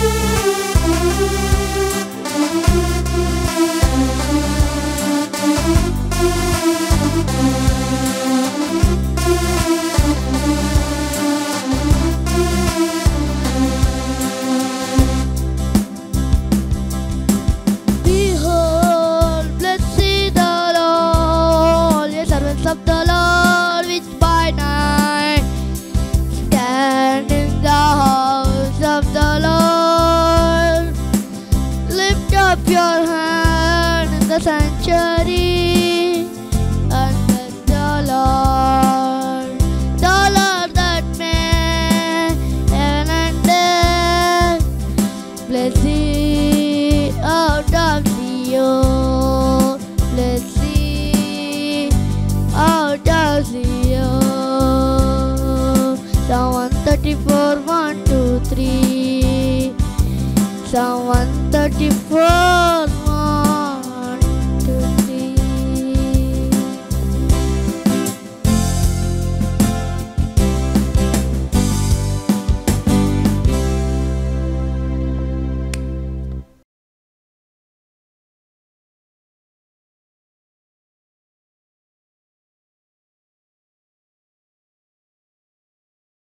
thank you up your hand in the sanctuary and the the Lord that made heaven and earth. Bless thee out of Zion. Bless thee out of Zion. Psalm 134, 1, 2, 3. Psalm 134,